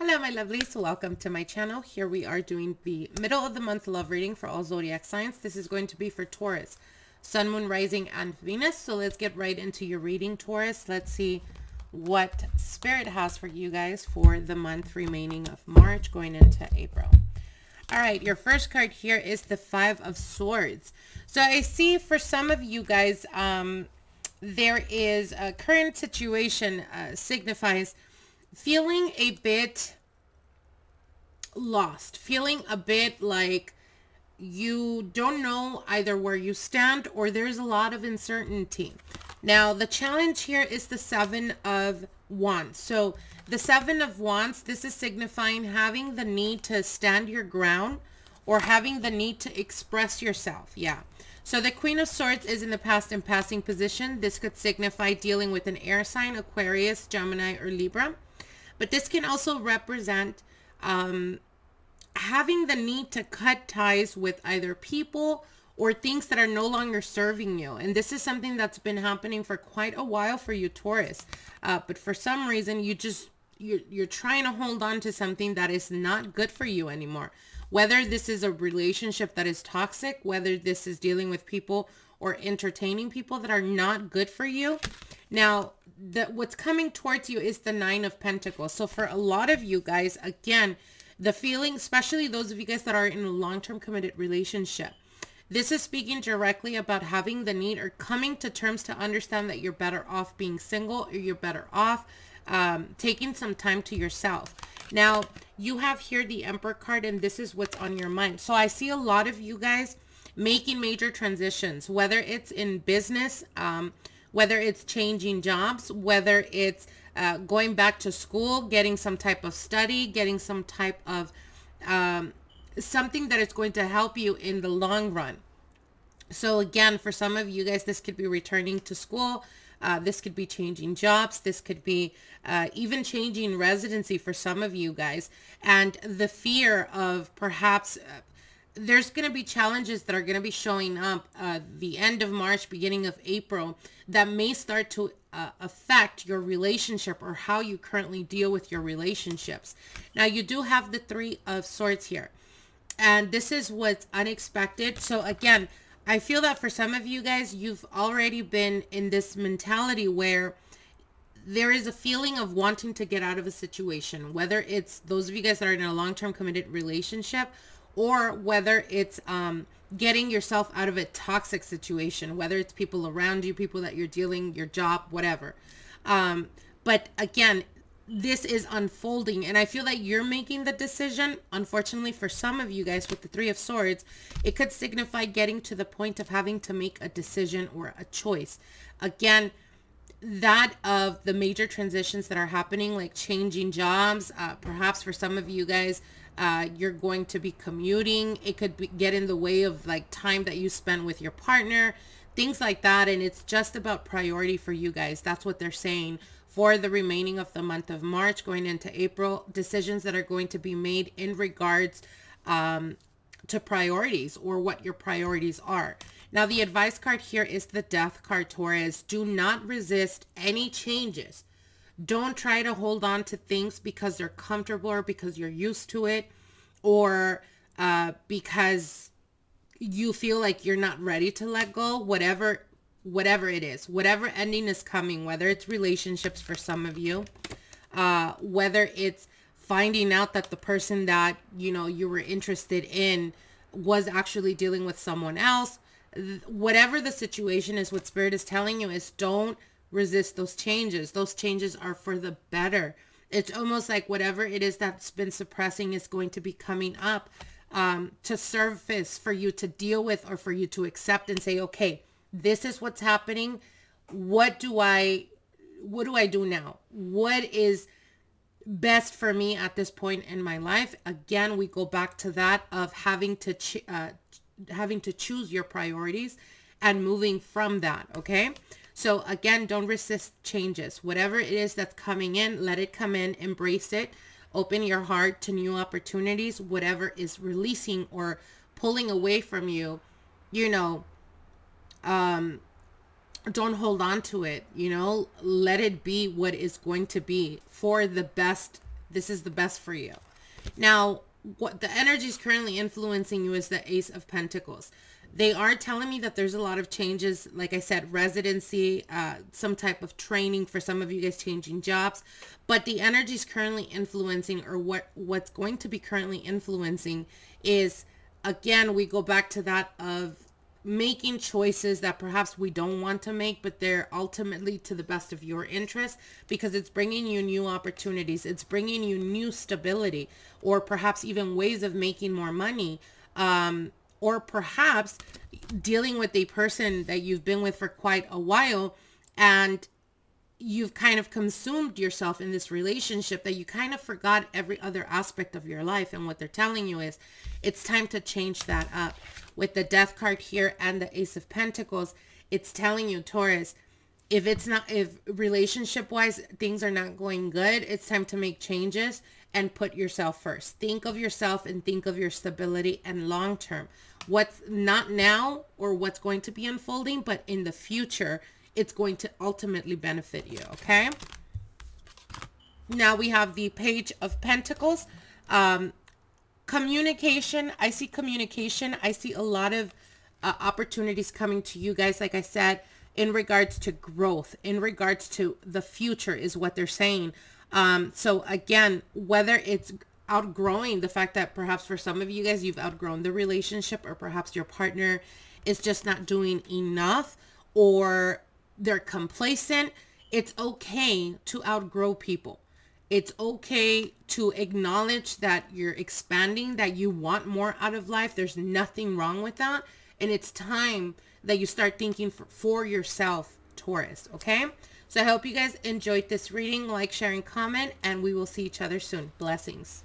Hello, my lovelies. Welcome to my channel. Here we are doing the middle of the month love reading for all zodiac signs. This is going to be for Taurus, Sun, Moon, Rising, and Venus. So let's get right into your reading, Taurus. Let's see what Spirit has for you guys for the month remaining of March going into April. All right, your first card here is the Five of Swords. So I see for some of you guys, um, there is a current situation uh, signifies feeling a bit lost, feeling a bit like you don't know either where you stand or there's a lot of uncertainty. Now, the challenge here is the Seven of Wands. So the Seven of Wands, this is signifying having the need to stand your ground or having the need to express yourself. Yeah. So the Queen of Swords is in the past and passing position. This could signify dealing with an air sign, Aquarius, Gemini, or Libra. But this can also represent um, having the need to cut ties with either people or things that are no longer serving you. And this is something that's been happening for quite a while for you, Taurus. Uh, but for some reason, you just, you're, you're trying to hold on to something that is not good for you anymore. Whether this is a relationship that is toxic, whether this is dealing with people or entertaining people that are not good for you. Now, the, what's coming towards you is the Nine of Pentacles. So for a lot of you guys, again, the feeling, especially those of you guys that are in a long-term committed relationship, this is speaking directly about having the need or coming to terms to understand that you're better off being single or you're better off um, taking some time to yourself. Now, you have here the Emperor card and this is what's on your mind. So I see a lot of you guys making major transitions, whether it's in business, um, whether it's changing jobs, whether it's uh, going back to school, getting some type of study, getting some type of um, something that is going to help you in the long run. So again, for some of you guys, this could be returning to school. Uh, this could be changing jobs. This could be uh, even changing residency for some of you guys. And the fear of perhaps uh, there's going to be challenges that are going to be showing up uh, the end of March, beginning of April that may start to uh, affect your relationship or how you currently deal with your relationships. Now you do have the three of swords here and this is what's unexpected. So again, I feel that for some of you guys, you've already been in this mentality where there is a feeling of wanting to get out of a situation, whether it's those of you guys that are in a long-term committed relationship or whether it's um, getting yourself out of a toxic situation, whether it's people around you, people that you're dealing, your job, whatever. Um, but again, this is unfolding and I feel that you're making the decision. Unfortunately, for some of you guys with the three of swords, it could signify getting to the point of having to make a decision or a choice. Again, that of the major transitions that are happening, like changing jobs, uh, perhaps for some of you guys, uh, you're going to be commuting. It could be, get in the way of like time that you spend with your partner, things like that. And it's just about priority for you guys. That's what they're saying for the remaining of the month of March going into April, decisions that are going to be made in regards um, to priorities or what your priorities are. Now, the advice card here is the death card, Taurus. Do not resist any changes don't try to hold on to things because they're comfortable or because you're used to it or uh, because you feel like you're not ready to let go, whatever whatever it is, whatever ending is coming, whether it's relationships for some of you, uh, whether it's finding out that the person that, you know, you were interested in was actually dealing with someone else, whatever the situation is, what spirit is telling you is don't resist those changes. Those changes are for the better. It's almost like whatever it is that's been suppressing is going to be coming up um, to surface for you to deal with or for you to accept and say, okay, this is what's happening. What do I, what do I do now? What is best for me at this point in my life? Again, we go back to that of having to, uh, having to choose your priorities and moving from that. Okay. So again, don't resist changes. Whatever it is that's coming in, let it come in, embrace it, open your heart to new opportunities, whatever is releasing or pulling away from you, you know, um, don't hold on to it, you know, let it be what is going to be for the best This is the best for you. Now, what the energy is currently influencing you is the Ace of Pentacles. They are telling me that there's a lot of changes, like I said, residency, uh, some type of training for some of you guys changing jobs. But the energy is currently influencing, or what what's going to be currently influencing is, again, we go back to that of making choices that perhaps we don't want to make, but they're ultimately to the best of your interest because it's bringing you new opportunities. It's bringing you new stability or perhaps even ways of making more money. Um, or perhaps dealing with a person that you've been with for quite a while and you've kind of consumed yourself in this relationship that you kind of forgot every other aspect of your life. And what they're telling you is it's time to change that up. With the death card here and the ace of pentacles it's telling you taurus if it's not if relationship wise things are not going good it's time to make changes and put yourself first. Think of yourself and think of your stability and long term what's not now or what's going to be unfolding but in the future it's going to ultimately benefit you okay? Now we have the page of pentacles. Um communication i see communication. I see a lot of uh, opportunities coming to you guys like i said in regards to growth in regards to the future is what they're saying. Um so again whether it's outgrowing the fact that perhaps for some of you guys you've outgrown the relationship or perhaps your partner is just not doing enough or they're complacent it's okay to outgrow people it's okay to acknowledge that you're expanding, that you want more out of life. There's nothing wrong with that. And it's time that you start thinking for, for yourself, Taurus, okay? So I hope you guys enjoyed this reading. Like, share, and comment, and we will see each other soon. Blessings.